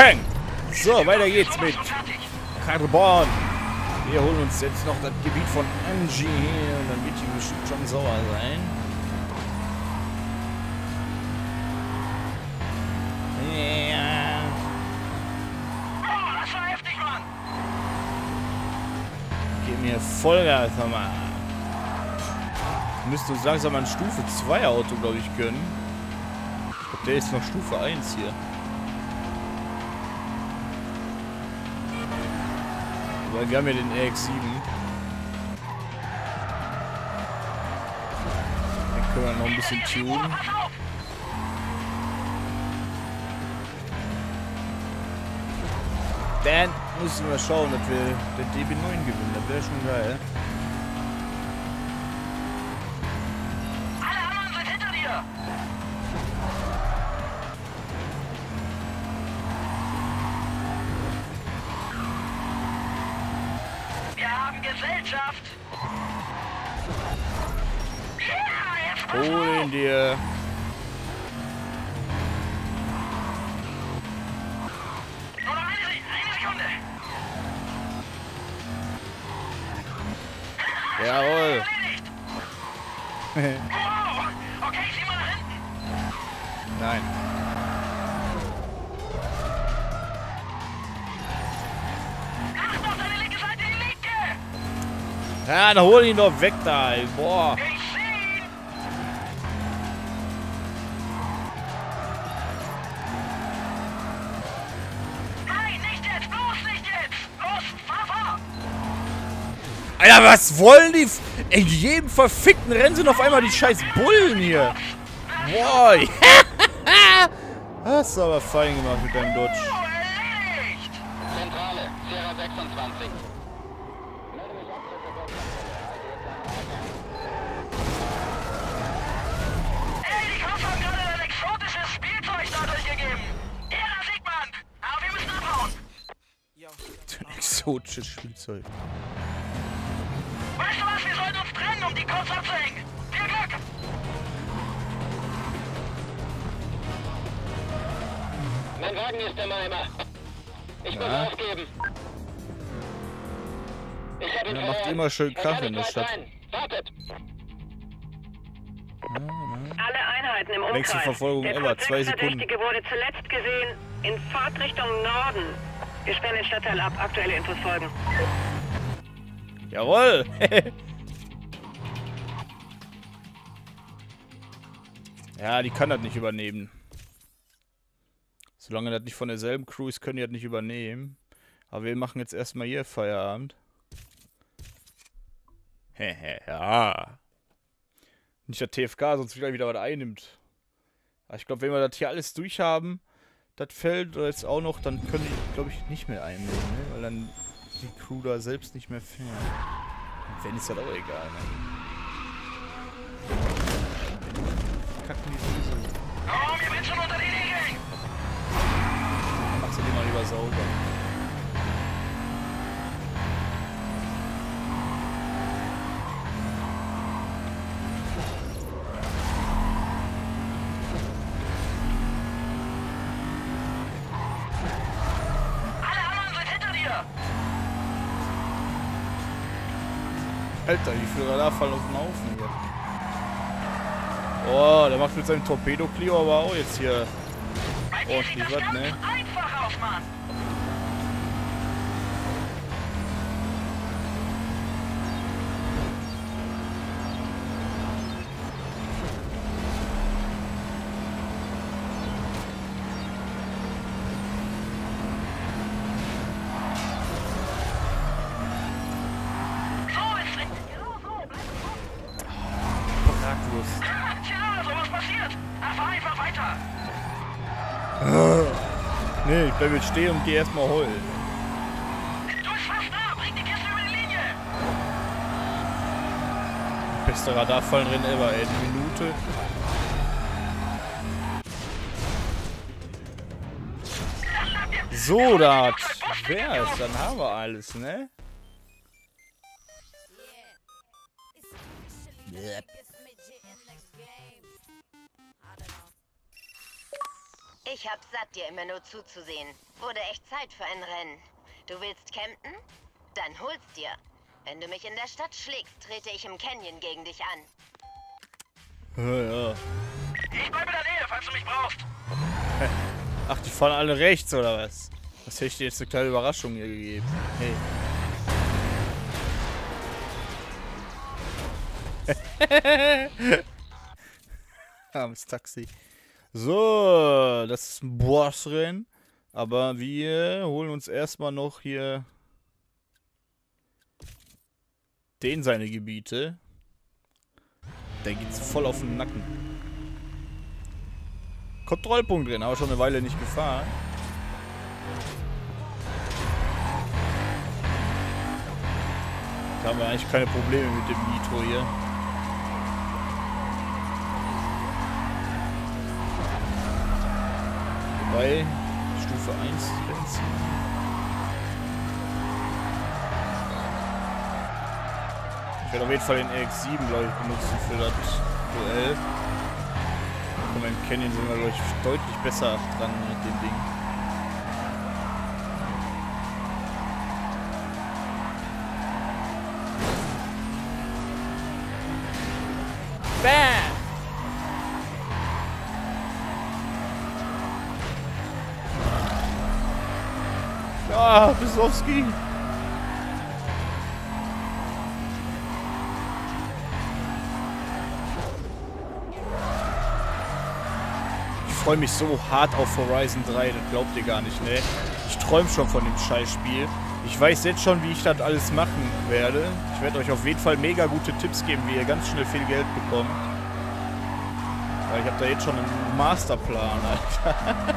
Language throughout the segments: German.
Peng! So, weiter geht's mit Carbon. Wir holen uns jetzt noch das Gebiet von Angie hier und dann wird die bestimmt schon sauer sein. Ja. Oh, das Vollgas nochmal. Müsste uns langsam ein Stufe 2 Auto, glaube ich, können. Ich glaube, der ist noch Stufe 1 hier. Weil wir haben ja den RX-7. Den können wir noch ein bisschen tunen. Dann müssen wir schauen, dass wir den DB9 gewinnen. Das wäre schon geil. Alle anderen sind hinter dir! Gesellschaft! Ja, Hol ihn dir. Nur noch eine, eine Sekunde! Jawohl. Wow! Okay, sieh mal nach hinten! Nein. Ja, dann hol ihn doch weg da, ey. Boah. Ich seh ihn! Nein, nicht jetzt! Los, nicht jetzt! Los, fahr, fahr! Alter, was wollen die? in jedem verfickten Rennen sind auf einmal die scheiß Bullen hier. Boah. Hast du aber fein gemacht mit deinem Dodge. Oh, erledigt! Zentrale, Sierra 26. Ey, die Cops haben gerade ein exotisches Spielzeug da durchgegeben! Ja, Sigmund! Aber wir müssen abhauen! Spielzeug. Weißt du was? Wir sollten uns trennen, um die Cops abzuhängen! Viel Glück! Mein Wagen ist im Eimer. Ich muss Ja. aufgeben. Ich hab ihn Er macht immer schön Krach in der Stadt. sein. Wartet! Alle Einheiten im Umkreis. Verfolgung Der ever, zwei Sekunden. Verdächtige wurde zuletzt gesehen in Fahrtrichtung Norden. Wir sperren den Stadtteil ab. Aktuelle Infos folgen. Jawohl. ja, die kann das nicht übernehmen. Solange das nicht von derselben Crew ist, können die das nicht übernehmen. Aber wir machen jetzt erstmal hier Feierabend. Hehe, ja. Nicht der TFK, sonst wieder wieder was einnimmt. Aber ich glaube, wenn wir das hier alles durchhaben, das Feld jetzt auch noch, dann können die, glaube ich, nicht mehr einnehmen, ne? Weil dann die Crew da selbst nicht mehr fährt. Und wenn ist das auch egal, ne? Kacken die sowieso. Komm, ihr bin schon unter! Dann machst du den mal lieber sauber. Alter, wie viele Radar fallen auf den Haufen hier. Oh, der macht mit seinem Torpedo Clio aber auch jetzt hier. Ordentlich was, ne? Nee, ich bleib jetzt stehen und geh erstmal heulen. Du bist fast da! Bring die Kiste über die Linie! Beste Radarfallenrennen ever, ey. Die Minute. So, das wär's. Dann haben wir alles, ne? Ich hab satt, dir immer nur zuzusehen. Wurde echt Zeit für ein Rennen. Du willst campen? Dann hol's dir. Wenn du mich in der Stadt schlägst, trete ich im Canyon gegen dich an. Ja, ja. Ich bleib in der Nähe, falls du mich brauchst. Ach, die fahren alle rechts, oder was? Das hätte ich dir jetzt eine kleine Überraschung hier gegeben. Hey. Armes Taxi. So, das ist ein Bossrennen. Aber wir holen uns erstmal noch hier den seine Gebiete. Der geht's voll auf den Nacken. Kontrollpunkt drin, aber schon eine Weile nicht gefahren. Da haben wir eigentlich keine Probleme mit dem Nitro hier. Wobei, Stufe 1 Benzin. Ich werde auf jeden Fall den RX-7, glaube ich, benutzen für das Duell. Und beim Canyon sind wir, glaube ich, deutlich besser dran mit dem Ding. Besowski! Ich freue mich so hart auf Horizon 3, das glaubt ihr gar nicht, ne? Ich träume schon von dem Scheißspiel. Ich weiß jetzt schon, wie ich das alles machen werde. Ich werde euch auf jeden Fall mega gute Tipps geben, wie ihr ganz schnell viel Geld bekommt. Weil ich habe da jetzt schon einen Masterplan, Alter.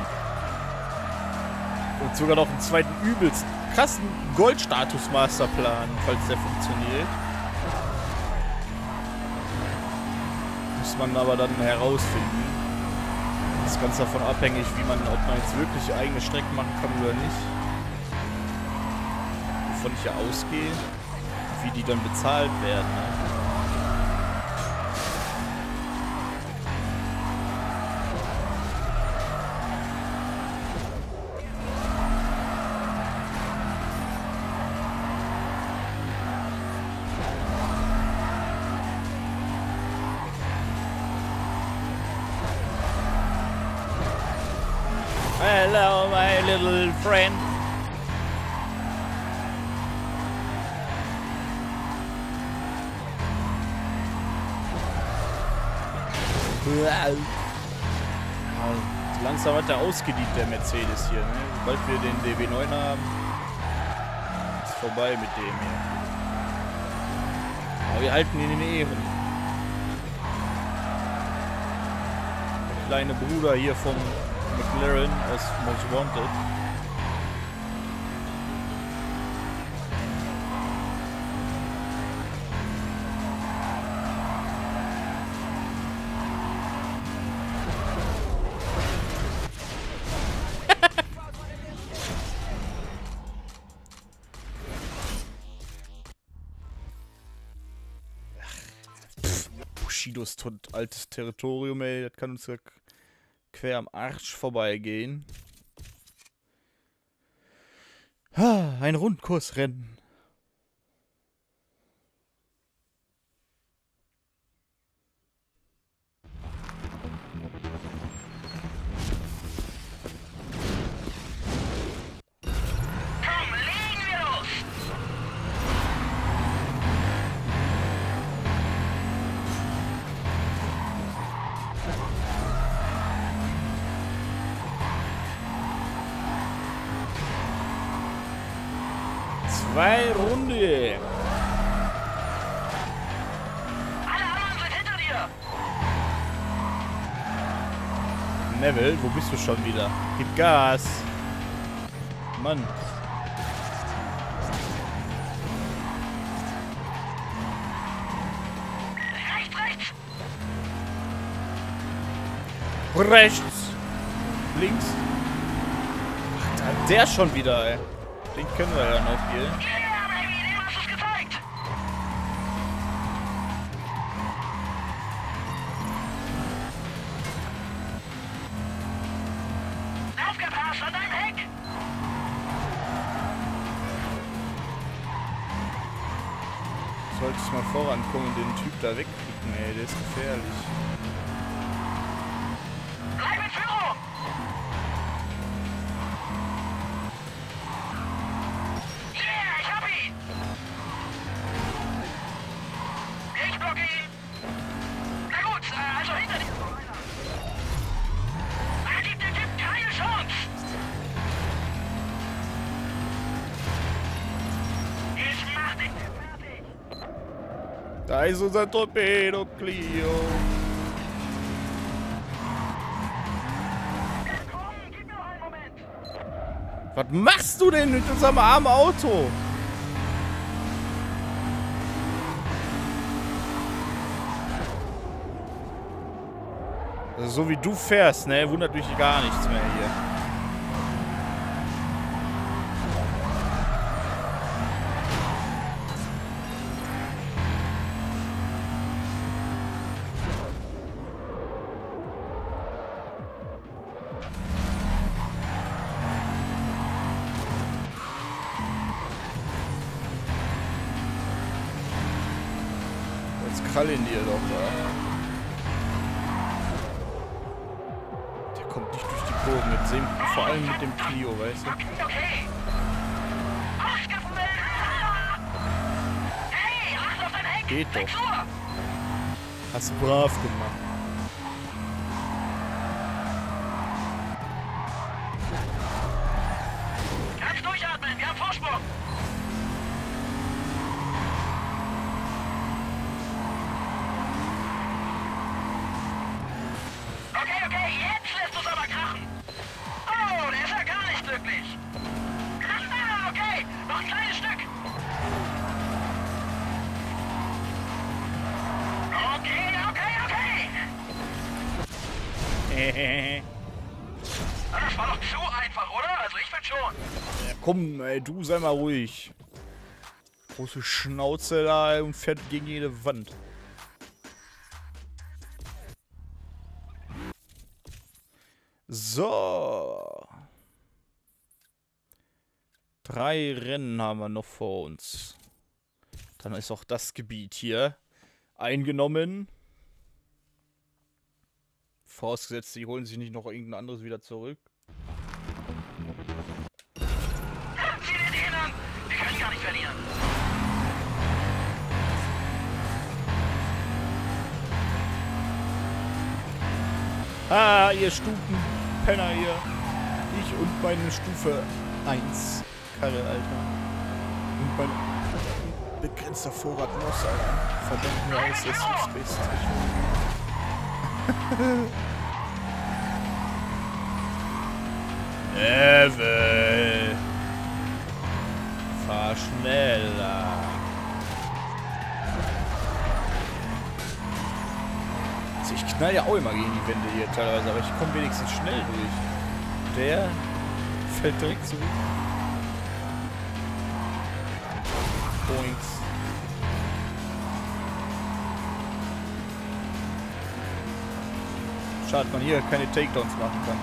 Und sogar noch einen zweiten übelst krassen Goldstatus-Masterplan, falls der funktioniert. Muss man aber dann herausfinden. Das ist ganz davon abhängig, wie man, ob man jetzt wirklich eigene Strecken machen kann oder nicht. Wovon ich ja ausgehe, wie die dann bezahlt werden. Ne? Hello, my little friend. Wow. So langsam hat er ausgedient, der Mercedes hier. Ne? Sobald wir den DB9 haben, ist vorbei mit dem hier. Aber wir halten ihn in Ehren. Der kleine Bruder hier vom McLaren aus Most Wanted. Bushidos altes Territorium, ey. Das kann uns ja quer am Arsch vorbeigehen. Ein Rundkursrennen. Zwei Runde. Alle anderen sind hinter dir. Neville, wo bist du schon wieder? Gib Gas. Mann. Rechts, rechts. Rechts. Links. Ach, da- der schon wieder, ey. Den können wir ja noch hier. Yeah, baby! Solltest mal vorankommen und den Typ da wegklicken, ey, der ist gefährlich. Da ist unser Torpedo, Clio. Was machst du denn mit unserem armen Auto? Also so wie du fährst, ne, wundert mich gar nichts mehr hier. Dir doch da. Der kommt nicht durch die Kurven mit dem, vor allem mit dem Clio, weißt du? Geht doch. Hast du brav gemacht. Das war doch zu einfach, oder? Also ich find schon. Komm, ey, du sei mal ruhig. Große Schnauze da und fährt gegen jede Wand. So. Drei Rennen haben wir noch vor uns. Dann ist auch das Gebiet hier eingenommen. Vorausgesetzt, sie holen sich nicht noch irgendein anderes wieder zurück. Zieh den verlieren. Ah, ihr Stufenpenner hier. Ich und meine Stufe 1 Karre, Alter. Und mein begrenzter Vorrat Moss, Alter. Verdammt mir alles, das ist Space Evel. Fahr schneller. Also ich knall ja auch immer gegen die Wände hier teilweise, aber ich komme wenigstens schnell durch. Der fällt direkt zurück. Boinks. Schade, man hier keine Takedowns machen kann.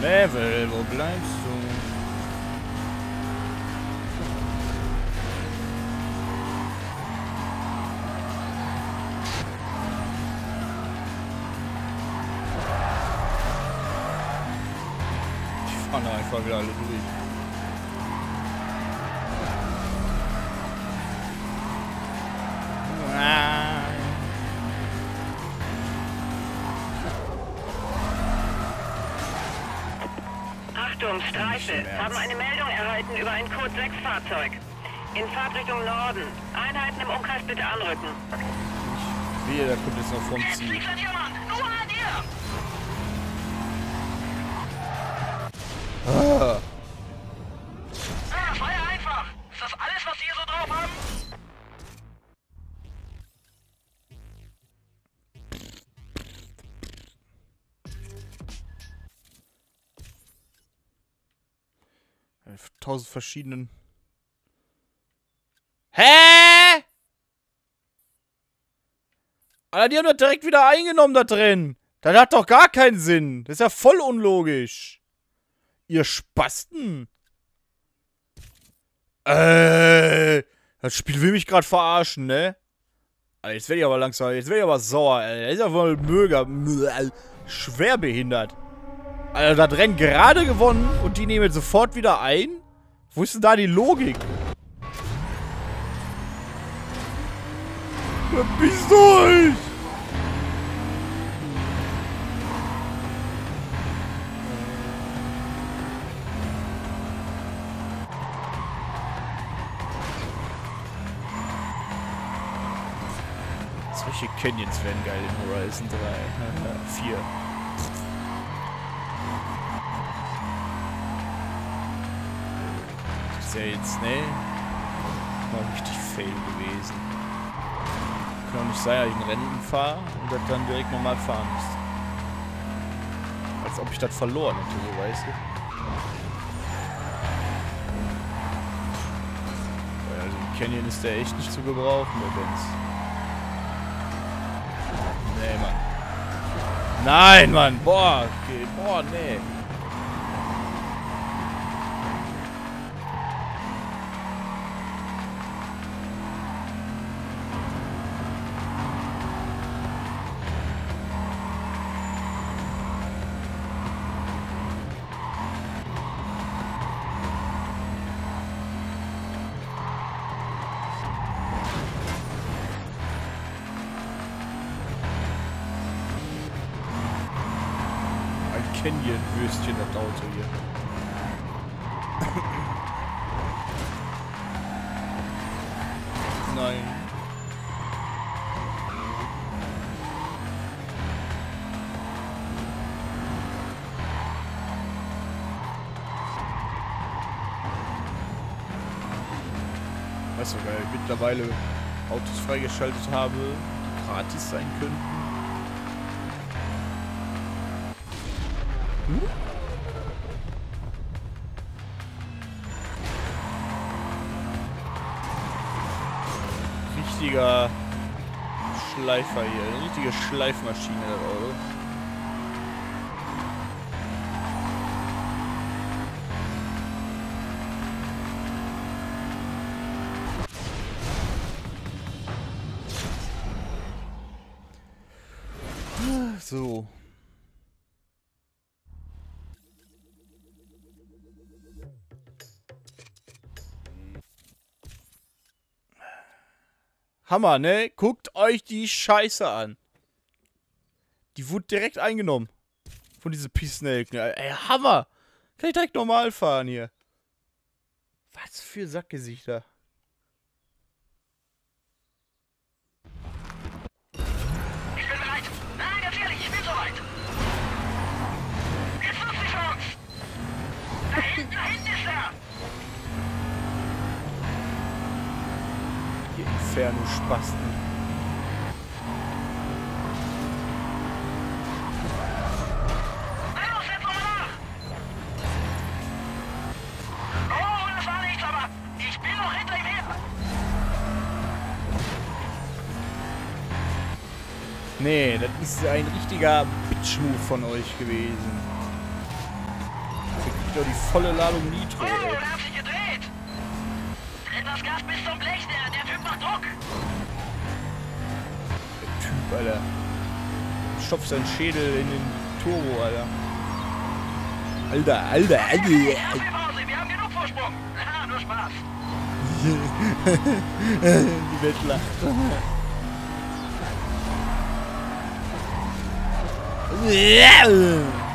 Level, wo bleibst wieder alle durch. Achtung, Streife. Haben eine Meldung erhalten über ein Code 6 Fahrzeug. In Fahrtrichtung Norden. Einheiten im Umkreis bitte anrücken. Wehe, der kommt jetzt noch vom Ziel. Ah. ah, feuer einfach! Ist das alles, was Sie hier so drauf haben? Tausend verschiedenen. Hä? Alter, die haben das direkt wieder eingenommen da drin. Das hat doch gar keinen Sinn. Das ist ja voll unlogisch. Ihr Spasten. Äh, das Spiel will mich gerade verarschen, ne? Alter, jetzt werde ich aber langsam, jetzt werde ich aber sauer, ey. Das ist ja voll möger, schwer behindert. Alter, das Rennen gerade gewonnen und die nehmen sofort wieder ein? Wo ist denn da die Logik? Verpisst euch! Canyons wären geil in Horizon 3. 4. Das ist ja jetzt, ne? Mal richtig fail gewesen. Kann doch nicht sein, dass ich ein Rennen fahre und das dann direkt normal fahren muss. Als ob ich das verloren hätte, so weißt du. Also im Canyon ist der echt nicht zu gebrauchen, der Benz. Nein, Mann. Boah, okay. boah, nee. Du, weil ich mittlerweile Autos freigeschaltet habe, die gratis sein könnten. Richtiger Schleifer hier. Richtige Schleifmaschine, das Auto. Hammer, ne? Guckt euch die Scheiße an. Die wurde direkt eingenommen. Von diese Peace-Nelken. Ey, Hammer! Kann ich direkt normal fahren hier. Was für Sackgesichter. Hinter ihm her. Nee, das ist ein richtiger Bitch-Move von euch gewesen. Ihr kriegt doch die volle Ladung Nitro, Oh, ey. der hat sich gedreht. Das Gas bis zum Blech, der, der Typ macht Druck. Der Typ, Alter. Stopft seinen Schädel in den Turbo, Alter. Alter, Alter, Hey, Alter. Pause, wir haben genug Vorsprung. Ha, nur Spaß. Die Welt lacht. Bleib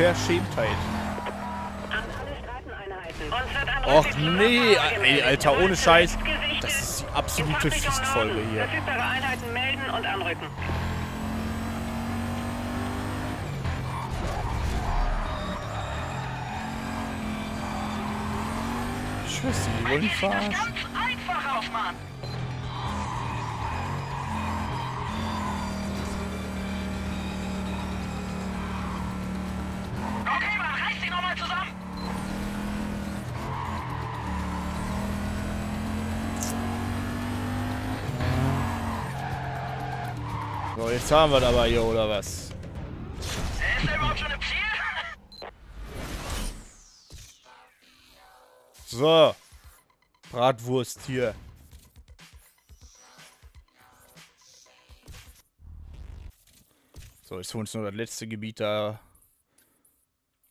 Unverschämtheit. Och nee, ey, Alter, ohne Scheiß. Das ist die absolute Fistfolge hier. Ich wüsste, die wollen verarschen. Jetzt haben wir das aber hier, oder was? Ist er überhaupt schon im Ziel? So. Bratwurst hier. So, holen wir uns noch das letzte Gebiet da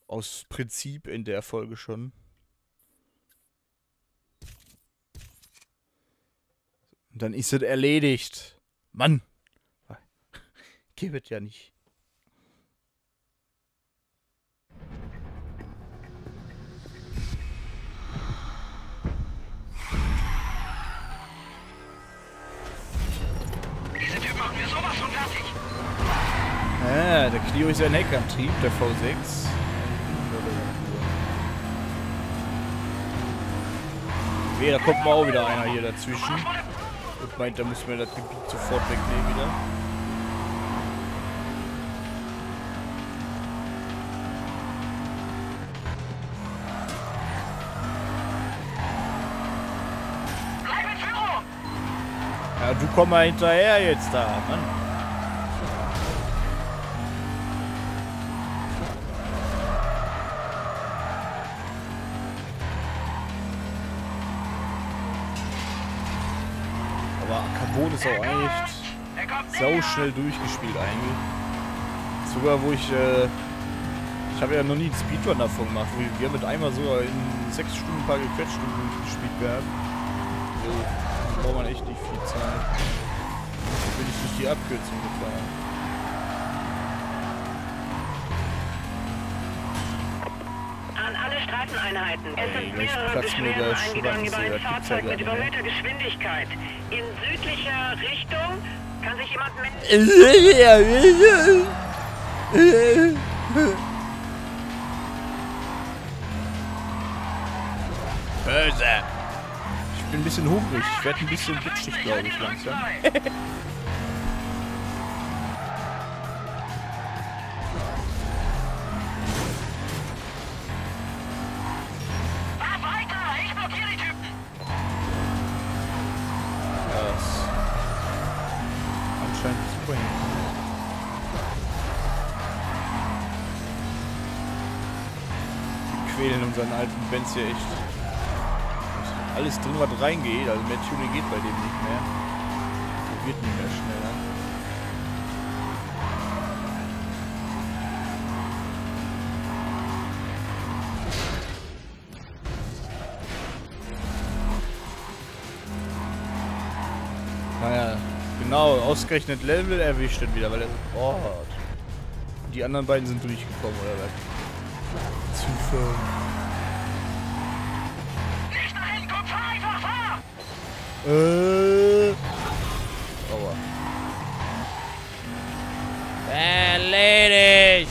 aus Prinzip in der Folge schon. Und dann ist es erledigt. Mann. Gib es ja nicht. Diese Typen machen mir sowas von fertig. Ah, der Clio ist ja ein Heckantrieb, der V6. Okay, da kommt mal auch wieder einer hier dazwischen. Und meint, da müssen wir das Gebiet sofort wegnehmen wieder. Du komm mal hinterher jetzt da, Mann. Aber Carbon ist auch sau näher. schnell durchgespielt eigentlich. Sogar wo ich, äh, ich habe ja noch nie einen Speedrun davon gemacht. wo Wir haben mit einmal sogar in sechs Stunden ein paar Gequetschten durchgespielt gehabt. So, braucht man echt nicht viel Zeit. Da bin ich durch die Abkürzung gefahren. An alle Streifeneinheiten. Es sind mehrere Beschwerden eingegangen über ein Fahrzeug mit überhöhter Geschwindigkeit. In südlicher Richtung kann sich jemand melden. bisschen hungrig. Ich werde ein bisschen bitchig, glaube ich, langsam. Quälen unseren alten Benz hier echt. Alles drin, was reingeht. Also mehr Tuning geht bei dem nicht mehr. Der wird nicht mehr schneller. Naja, genau, ausgerechnet Level erwischt dann wieder, weil er so, oh, die anderen beiden sind durchgekommen, oder was? Zufall. Äh. Aua. Erledigt!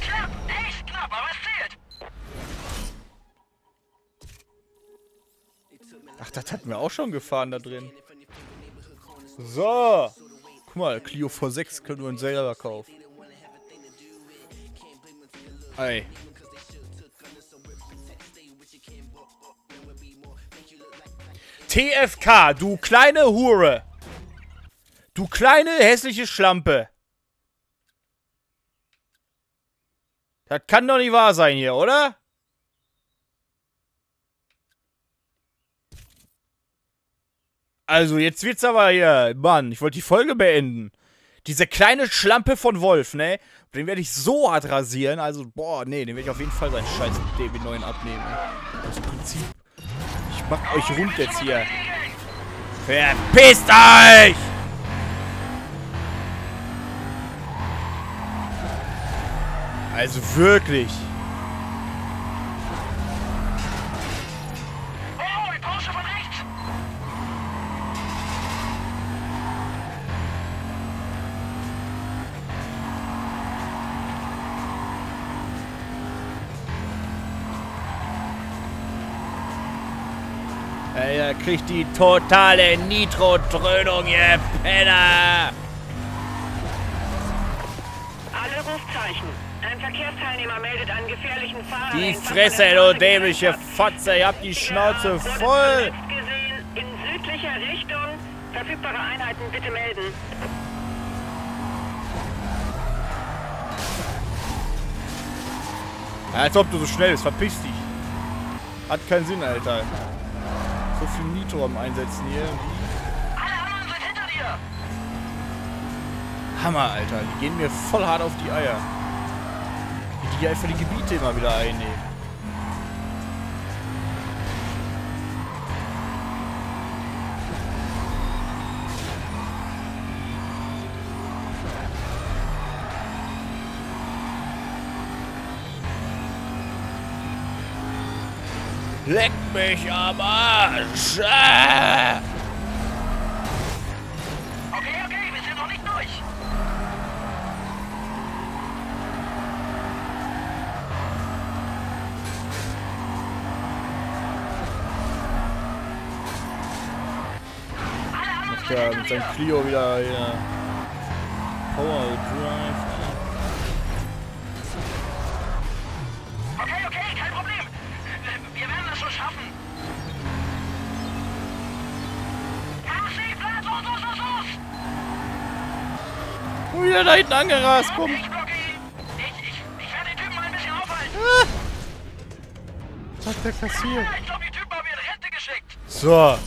Knapp. Echt knapp, aber es zählt. Ach, das hatten wir auch schon gefahren da drin. So. Guck mal, Clio V6 können wir uns selber kaufen. Ey. TFK, du kleine Hure. Du kleine hässliche Schlampe. Das kann doch nicht wahr sein hier, oder? Also, jetzt wird's aber hier. Mann, ich wollte die Folge beenden. Diese kleine Schlampe von Wolf, ne? Den werde ich so hart rasieren. Also, boah, nee, den werde ich auf jeden Fall seinen scheiß DB9 abnehmen. Aus Prinzip. Ich mach euch rund jetzt hier. Verpisst euch! Also wirklich. Er kriegt die totale Nitro-Dröhnung, ihr Penner! Alle Rufzeichen. Ein Verkehrsteilnehmer meldet einen gefährlichen Fahrer. Die Fresse, du dämliche Fotze! Ihr habt die Schnauze voll! gesehen in südlicher Richtung. Verfügbare Einheiten bitte melden. Als ob du so schnell bist, verpiss dich. Hat keinen Sinn, Alter. So viel Nitro am Einsetzen hier. Alle anderen sind hinter dir! Hammer, Alter. Die gehen mir voll hart auf die Eier. Die einfach die Gebiete immer wieder einnehmen. Leck mich am Arsch! Ah! Okay, okay, wir sind noch nicht durch. Alle anderen hinter mit seinem Clio wieder hier Power Drive. Ich glaube, die Typen haben mir in Rente geschickt. So.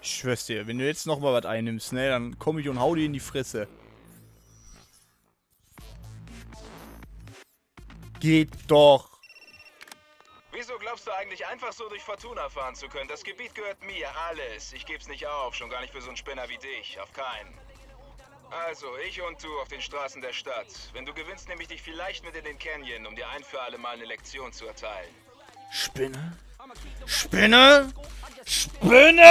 Ich schwör's dir, wenn du jetzt noch mal was einnimmst, ne, dann komm ich und hau dir in die Fresse. Geht doch. Wieso glaubst du eigentlich einfach so durch Fortuna fahren zu können? Das Gebiet gehört mir, alles. Ich geb's nicht auf, schon gar nicht für so einen Spinner wie dich, auf keinen. Also, ich und du auf den Straßen der Stadt. Wenn du gewinnst, nehme ich dich vielleicht mit in den Canyon, um dir ein für alle Mal eine Lektion zu erteilen. Spinne? Spinne? Spinne!